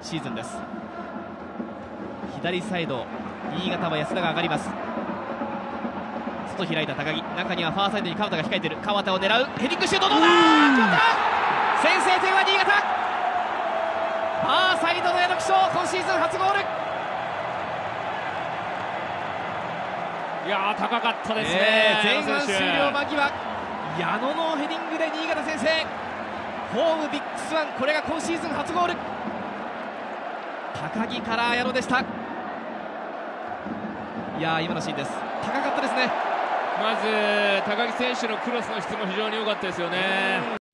シーズンです。左サイド新潟は安田が上がります。外開いた高木中にはファーサイドに川田が控えている。川田を狙う。ヘディングシュートどうだ？先制点は新潟。ファーサイドの矢野貴翔今シーズン初ゴール。いやー高かったですね、えー、前半終了間際矢野のヘディングで新潟先制ホームビッグスワンこれが今シーズン初ゴール。高木から矢野でした。いやー今のシーンです。高かったですね。まず高木選手のクロスの質も非常に良かったですよね。